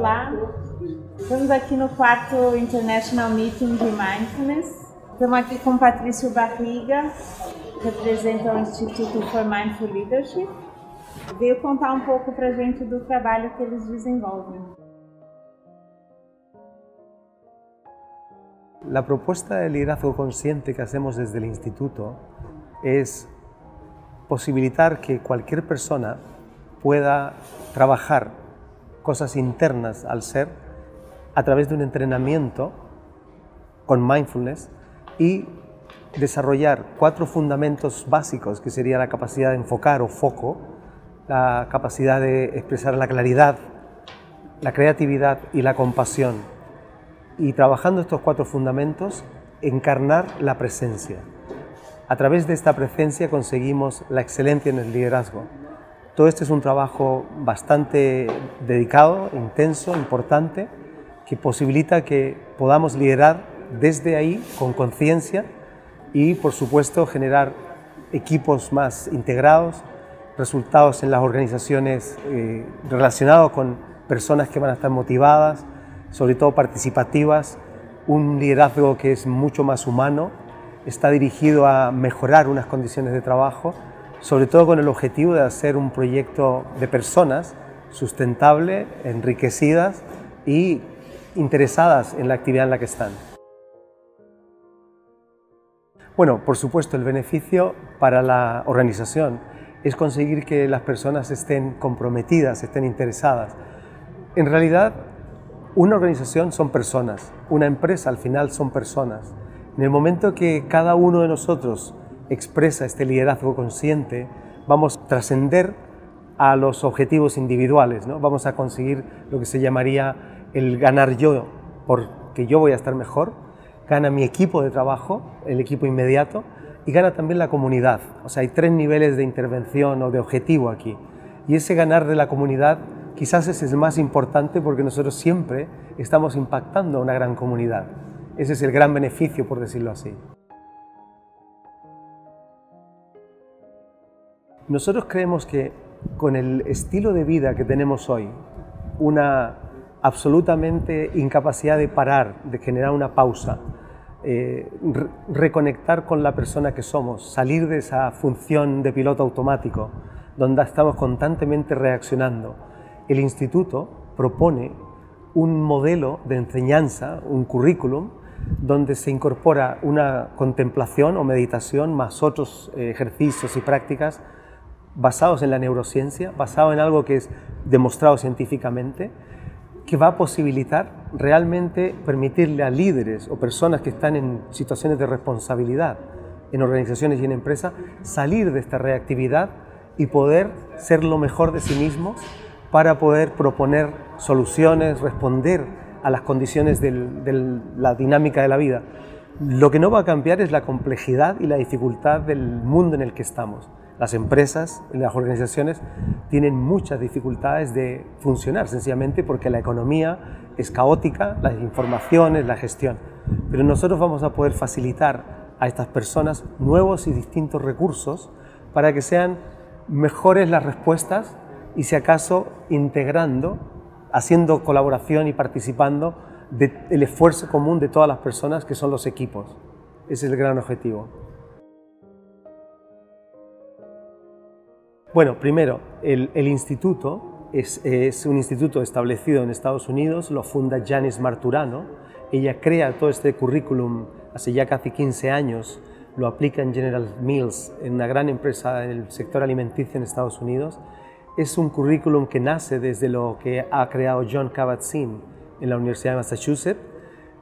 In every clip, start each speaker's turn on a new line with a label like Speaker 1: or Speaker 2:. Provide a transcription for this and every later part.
Speaker 1: Olá, estamos aqui no quarto International Meeting de Mindfulness. Estamos aqui com Patrício Barriga, que representa o Instituto for Mindful Leadership. Veio contar um pouco para a gente do trabalho que eles desenvolvem.
Speaker 2: La propuesta de liderazgo consciente que hacemos desde el instituto es posibilitar que cualquier persona pueda trabajar cosas internas al ser a través de un entrenamiento con mindfulness y desarrollar cuatro fundamentos básicos que sería la capacidad de enfocar o foco, la capacidad de expresar la claridad, la creatividad y la compasión. Y trabajando estos cuatro fundamentos, encarnar la presencia. A través de esta presencia conseguimos la excelencia en el liderazgo. Todo este es un trabajo bastante dedicado, intenso, importante, que posibilita que podamos liderar desde ahí con conciencia y, por supuesto, generar equipos más integrados, resultados en las organizaciones eh, relacionados con personas que van a estar motivadas, sobre todo participativas, un liderazgo que es mucho más humano, está dirigido a mejorar unas condiciones de trabajo, sobre todo con el objetivo de hacer un proyecto de personas sustentable, enriquecidas y interesadas en la actividad en la que están. Bueno, por supuesto, el beneficio para la organización es conseguir que las personas estén comprometidas, estén interesadas. En realidad, una organización son personas, una empresa al final son personas. En el momento que cada uno de nosotros expresa este liderazgo consciente, vamos a trascender a los objetivos individuales, ¿no? vamos a conseguir lo que se llamaría el ganar yo, porque yo voy a estar mejor, gana mi equipo de trabajo, el equipo inmediato, y gana también la comunidad. O sea, hay tres niveles de intervención o de objetivo aquí. Y ese ganar de la comunidad quizás ese es el más importante porque nosotros siempre estamos impactando a una gran comunidad. Ese es el gran beneficio, por decirlo así. Nosotros creemos que con el estilo de vida que tenemos hoy, una absolutamente incapacidad de parar, de generar una pausa, eh, reconectar con la persona que somos, salir de esa función de piloto automático, donde estamos constantemente reaccionando. El instituto propone un modelo de enseñanza, un currículum, donde se incorpora una contemplación o meditación más otros eh, ejercicios y prácticas basados en la neurociencia, basado en algo que es demostrado científicamente, que va a posibilitar realmente permitirle a líderes o personas que están en situaciones de responsabilidad en organizaciones y en empresas salir de esta reactividad y poder ser lo mejor de sí mismos para poder proponer soluciones, responder a las condiciones de la dinámica de la vida. Lo que no va a cambiar es la complejidad y la dificultad del mundo en el que estamos. Las empresas, las organizaciones tienen muchas dificultades de funcionar, sencillamente porque la economía es caótica, las informaciones, la gestión. Pero nosotros vamos a poder facilitar a estas personas nuevos y distintos recursos para que sean mejores las respuestas y si acaso integrando, haciendo colaboración y participando del esfuerzo común de todas las personas que son los equipos. Ese es el gran objetivo. Bueno, primero, el, instituto es, un instituto establecido en Estados Unidos, lo funda Janice Marturano. Ella crea todo este currículum hace ya casi 15 años, lo aplica en General Mills, en una gran empresa en el sector alimenticio en Estados Unidos. Es un currículum que nace desde lo que ha creado John Kabat-Zinn en la Universidad de Massachusetts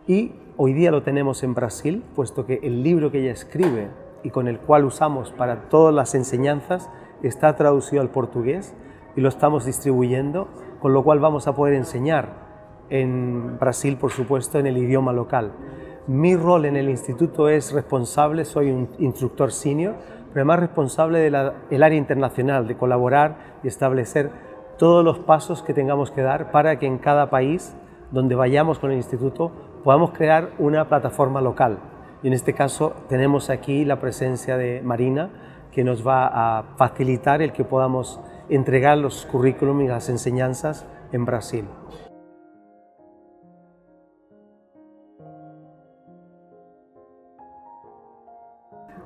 Speaker 2: y hoy día lo tenemos en Brasil, puesto que el libro que ella escribe y con el cual usamos para todas las enseñanzas está traducido al portugués y lo estamos distribuyendo, con lo cual vamos a poder enseñar en Brasil, por supuesto, en el idioma local. Mi rol en el instituto es responsable, soy un instructor senior, pero además responsable del área internacional, de colaborar y establecer todos los pasos que tengamos que dar para que en cada país donde vayamos con el instituto podamos crear una plataforma local. Y en este caso tenemos aquí la presencia de Marina, que nos va a facilitar el que podamos entregar los currículum y las enseñanzas en Brasil.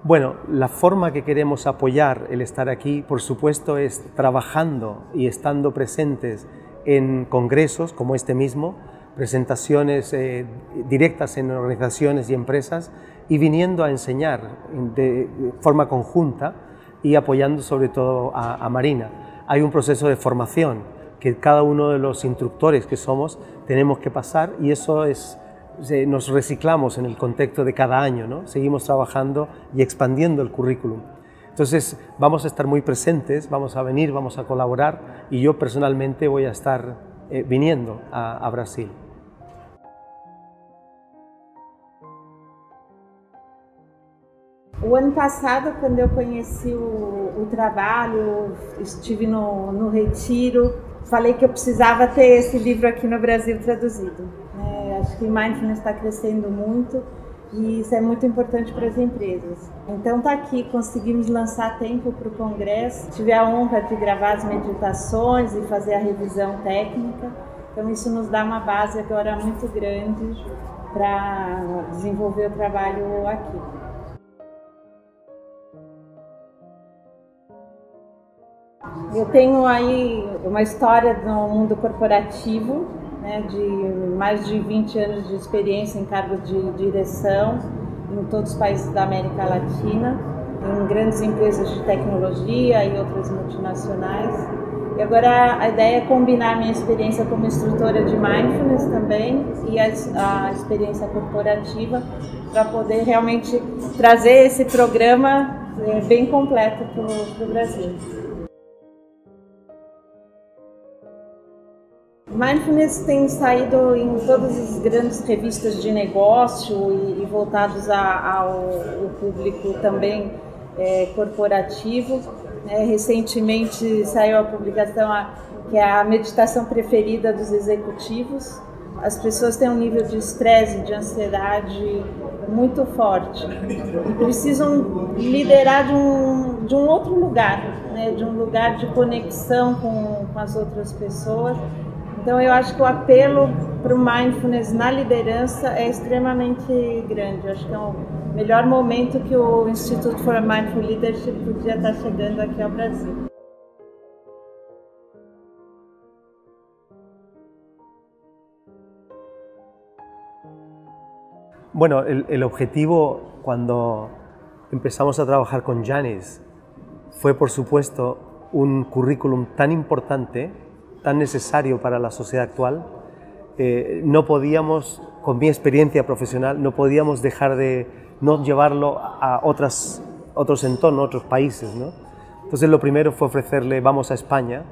Speaker 2: Bueno, la forma que queremos apoyar el estar aquí, por supuesto, es trabajando y estando presentes en congresos como este mismo, presentaciones eh, directas en organizaciones y empresas, y viniendo a enseñar de forma conjunta y apoyando sobre todo a, Marina. Hay un proceso de formación que cada uno de los instructores que somos tenemos que pasar y eso es nos reciclamos en el contexto de cada año, ¿no? seguimos trabajando y expandiendo el currículum. Entonces vamos a estar muy presentes, vamos a venir, vamos a colaborar y yo personalmente voy a estar eh, viniendo a, a Brasil.
Speaker 1: O ano passado, quando eu conheci o, o trabalho, estive no, no, retiro, falei que eu precisava ter esse livro aqui no Brasil traduzido. É, acho que Mindfulness está crescendo muito e isso é muito importante para as empresas. Então tá aqui, conseguimos lançar tempo para o congresso, tive a honra de gravar as meditações e fazer a revisão técnica. Então isso nos dá uma base agora muito grande para desenvolver o trabalho aqui. Eu tenho aí uma história no mundo corporativo, né, de mais de 20 anos de experiência em cargos de direção em todos os países da América Latina, em grandes empresas de tecnologia e outras multinacionais. E agora a ideia é combinar minha experiência como instrutora de mindfulness também e a, a experiência corporativa para poder realmente trazer esse programa é, bem completo para o Brasil. Mindfulness tem saído em todas as grandes revistas de negócio e, e voltados a, ao, público também é, corporativo. É, recentemente saiu a publicação a, que é a meditação preferida dos executivos. As pessoas têm um nível de estresse, de ansiedade muito forte e precisam liderar de um, de um outro lugar, né, de um lugar de conexão com, com as outras pessoas então eu acho que o apelo para o mindfulness na liderança é extremamente grande. Eu acho que é o melhor momento que o Instituto for Mindful Leadership podia estar chegando aqui ao Brasil.
Speaker 2: Bueno, el, el, objetivo cuando empezamos a trabajar con Janis fue, por supuesto, un currículum tan importante tan necesario para la sociedad actual, eh, no podíamos, con mi experiencia profesional, no podíamos dejar de no llevarlo a otras, otros entornos, otros países. ¿no? Entonces lo primero fue ofrecerle, vamos a España,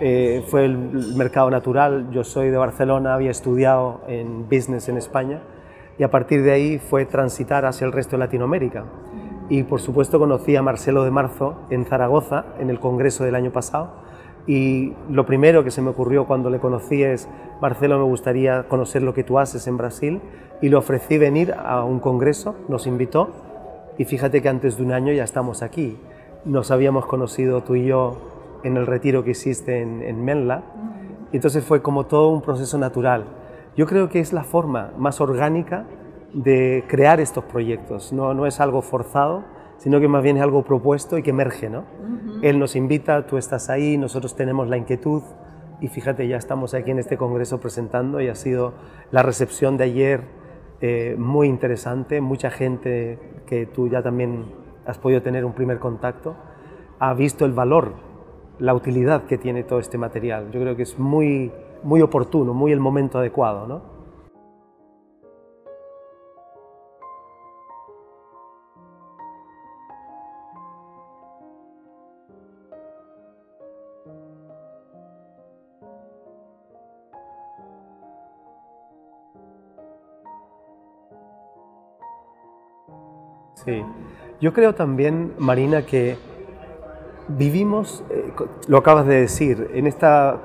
Speaker 2: eh, fue el mercado natural, yo soy de Barcelona, había estudiado en business en España y a partir de ahí fue transitar hacia el resto de Latinoamérica. Y por supuesto conocí a Marcelo de Marzo en Zaragoza, en el Congreso del año pasado, y lo primero que se me ocurrió cuando le conocí es, Marcelo, me gustaría conocer lo que tú haces en Brasil y le ofrecí venir a un congreso, nos invitó y fíjate que antes de un año ya estamos aquí. Nos habíamos conocido tú y yo en el retiro que hiciste en, en Menla, y entonces fue como todo un proceso natural. Yo creo que es la forma más orgánica de crear estos proyectos, no, no es algo forzado, sino que más bien es algo propuesto y que emerge, ¿no? Él nos invita, tú estás ahí, nosotros tenemos la inquietud y fíjate, ya estamos aquí en este congreso presentando y ha sido la recepción de ayer eh, muy interesante, mucha gente que tú ya también has podido tener un primer contacto, ha visto el valor, la utilidad que tiene todo este material. Yo creo que es muy, muy oportuno, muy el momento adecuado, ¿no? Sí, yo creo también, Marina, que vivimos, eh, lo acabas de decir, en esta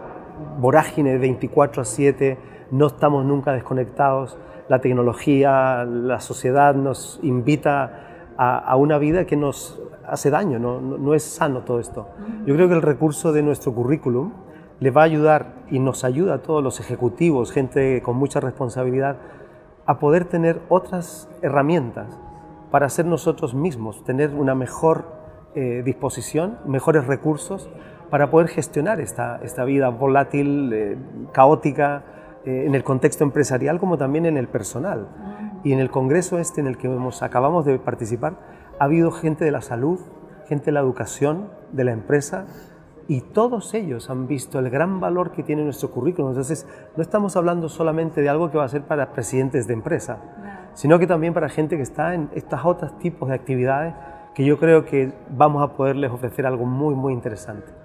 Speaker 2: vorágine de 24 a 7, no estamos nunca desconectados, la tecnología, la sociedad nos invita a, una vida que nos hace daño, no, no, es sano todo esto. Yo creo que el recurso de nuestro currículum le va a ayudar y nos ayuda a todos los ejecutivos, gente con mucha responsabilidad, a poder tener otras herramientas para ser nosotros mismos, tener una mejor eh, disposición, mejores recursos para poder gestionar esta, esta vida volátil, eh, caótica, eh, en el contexto empresarial como también en el personal. Y en el congreso este en el que hemos, acabamos de participar, ha habido gente de la salud, gente de la educación, de la empresa, y todos ellos han visto el gran valor que tiene nuestro currículum. Entonces, no estamos hablando solamente de algo que va a ser para presidentes de empresa, sino que también para gente que está en estos otros tipos de actividades que yo creo que vamos a poderles ofrecer algo muy, muy interesante.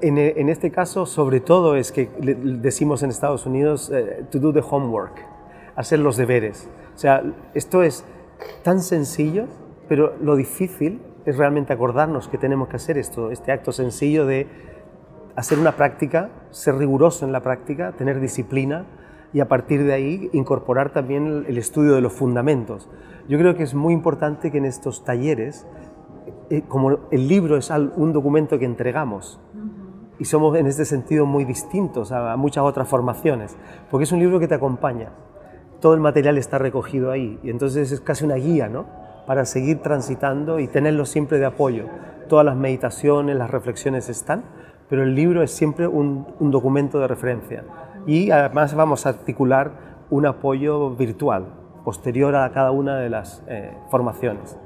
Speaker 2: En, en, este caso, sobre todo, es que decimos en Estados Unidos, uh, to do the homework, hacer los deberes. O sea, esto es tan sencillo, pero lo difícil es realmente acordarnos que tenemos que hacer esto, este acto sencillo de hacer una práctica, ser riguroso en la práctica, tener disciplina y a partir de ahí incorporar también el estudio de los fundamentos. Yo creo que es muy importante que en estos talleres, eh, como el libro es un documento que entregamos, y somos en este sentido muy distintos a, muchas otras formaciones, porque es un libro que te acompaña. Todo el material está recogido ahí y entonces es casi una guía, ¿no? Para seguir transitando y tenerlo siempre de apoyo. Todas las meditaciones, las reflexiones están, pero el libro es siempre un, documento de referencia. Y además vamos a articular un apoyo virtual posterior a cada una de las eh, formaciones.